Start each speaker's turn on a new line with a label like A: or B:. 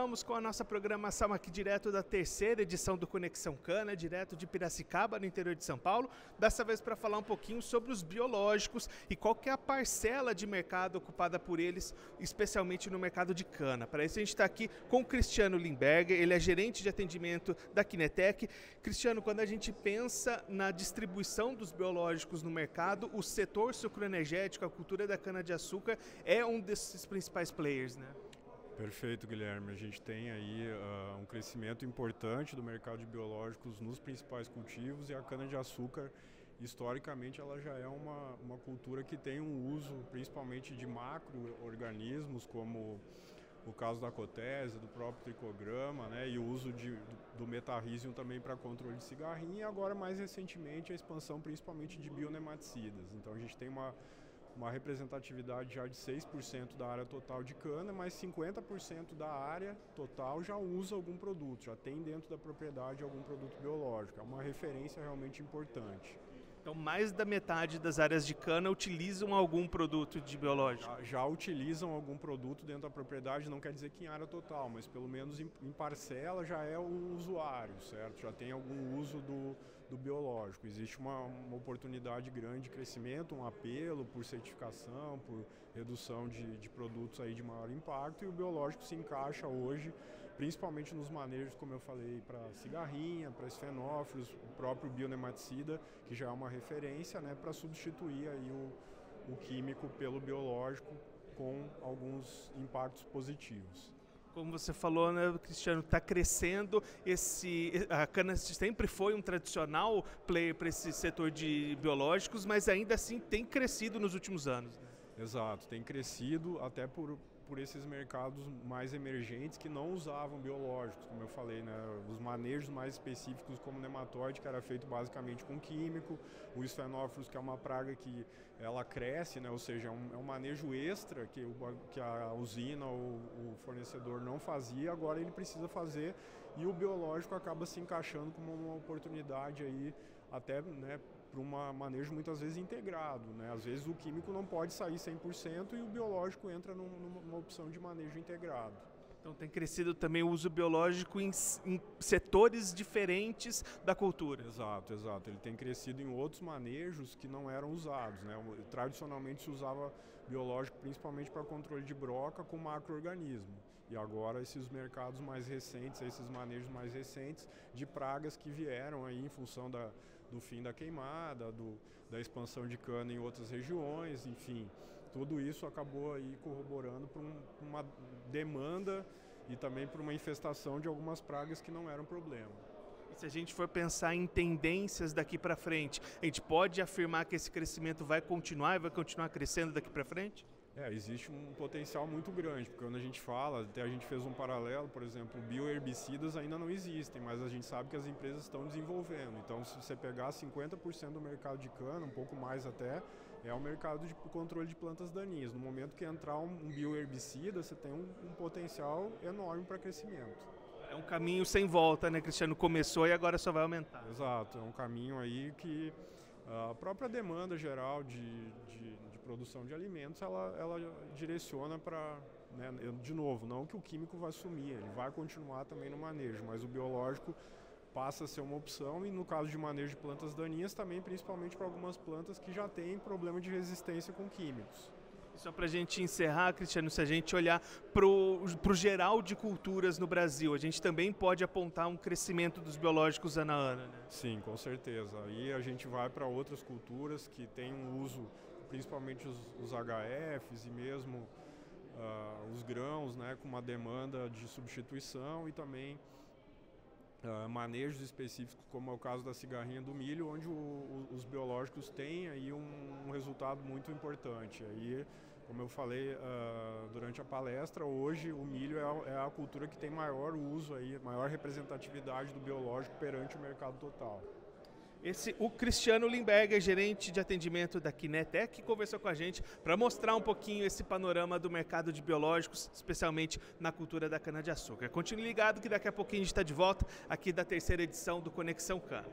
A: Continuamos com a nossa programação aqui direto da terceira edição do Conexão Cana, direto de Piracicaba, no interior de São Paulo. Dessa vez para falar um pouquinho sobre os biológicos e qual que é a parcela de mercado ocupada por eles, especialmente no mercado de cana. Para isso a gente está aqui com o Cristiano Limberger, ele é gerente de atendimento da Kinetec. Cristiano, quando a gente pensa na distribuição dos biológicos no mercado, o setor sucroenergético, a cultura da cana-de-açúcar é um desses principais players, né?
B: Perfeito, Guilherme. A gente tem aí uh, um crescimento importante do mercado de biológicos nos principais cultivos e a cana-de-açúcar, historicamente, ela já é uma, uma cultura que tem um uso principalmente de macro-organismos, como o caso da cotese, do próprio tricograma, né, e o uso de, do, do também para controle de cigarrinha, e agora, mais recentemente, a expansão principalmente de bionematicidas. Então, a gente tem uma uma representatividade já de 6% da área total de cana, mas 50% da área total já usa algum produto, já tem dentro da propriedade algum produto biológico. É uma referência realmente importante.
A: Então, mais da metade das áreas de cana utilizam algum produto de biológico?
B: Já, já, utilizam algum produto dentro da propriedade, não quer dizer que em área total, mas pelo menos em, em parcela já é o usuário, certo? Já tem algum uso do, do biológico. Existe uma, uma oportunidade grande de crescimento, um apelo por certificação, por redução de, de produtos aí de maior impacto e o biológico se encaixa hoje principalmente nos manejos, como eu falei, para cigarrinha, para esfenófilos, o próprio bionematicida, que já é uma referência, né, para substituir aí o, o químico pelo biológico com alguns impactos positivos
A: como você falou, né, Cristiano, está crescendo. Esse, a cana sempre foi um tradicional player para esse setor de biológicos, mas ainda assim tem crescido nos últimos anos. Né?
B: Exato, tem crescido até por, por esses mercados mais emergentes que não usavam biológicos, como eu falei, né? Os manejos mais específicos como nematóide, que era feito basicamente com químico, o esfenófilos, que é uma praga que ela cresce, né? Ou seja, é um, é um manejo extra que, que a usina ou o fornecedor não fazia, agora ele precisa fazer e o biológico acaba se encaixando como uma oportunidade aí até, né, para um manejo muitas vezes integrado. Né? Às vezes o químico não pode sair 100% e o biológico entra num, numa opção de manejo integrado.
A: Então tem crescido também o uso biológico em, em, setores diferentes da cultura.
B: Exato, exato. Ele tem crescido em outros manejos que não eram usados. Né? Tradicionalmente se usava biológico principalmente para controle de broca com macroorganismo. E agora esses mercados mais recentes, esses manejos mais recentes de pragas que vieram aí em função da, do fim da queimada, do, da expansão de cana em outras regiões, enfim, tudo isso acabou aí corroborando para um, uma demanda e também para uma infestação de algumas pragas que não eram problema.
A: Se a gente for pensar em tendências daqui para frente, a gente pode afirmar que esse crescimento vai continuar e vai continuar crescendo daqui para frente?
B: É, existe um potencial muito grande, porque quando a gente fala, até a gente fez um paralelo, por exemplo, bioherbicidas ainda não existem, mas a gente sabe que as empresas estão desenvolvendo. Então, se você pegar 50% do mercado de cana, um pouco mais até, é o mercado de controle de plantas daninhas. No momento que entrar um, bioherbicida, você tem um, um potencial enorme para crescimento.
A: É um caminho sem volta, né, Cristiano? Começou e agora só vai aumentar.
B: Exato, é um caminho aí que a própria demanda geral de, de produção de alimentos, ela, ela direciona para, né, de novo, não que o químico vai sumir, ele vai continuar também no manejo, mas o biológico passa a ser uma opção e no caso de manejo de plantas daninhas também, principalmente para algumas plantas que já têm problema de resistência com químicos.
A: Só para a gente encerrar, Cristiano, se a gente olhar para o geral de culturas no Brasil, a gente também pode apontar um crescimento dos biológicos ano a ano, né?
B: Sim, com certeza. Aí a gente vai para outras culturas que têm um uso, principalmente os, os HFs e mesmo uh, os grãos, né, com uma demanda de substituição e também Uh, manejos específicos, como é o caso da cigarrinha do milho, onde o, o, os biológicos têm aí um, um, resultado muito importante. Aí, como eu falei uh, durante a palestra, hoje o milho é a, é a, cultura que tem maior uso aí, maior representatividade do biológico perante o mercado total.
A: Esse, o Cristiano Limberger, gerente de atendimento da Kinetec, conversou com a gente para mostrar um pouquinho esse panorama do mercado de biológicos, especialmente na cultura da cana-de-açúcar. Continue ligado que daqui a pouquinho a gente está de volta aqui da terceira edição do Conexão Cana.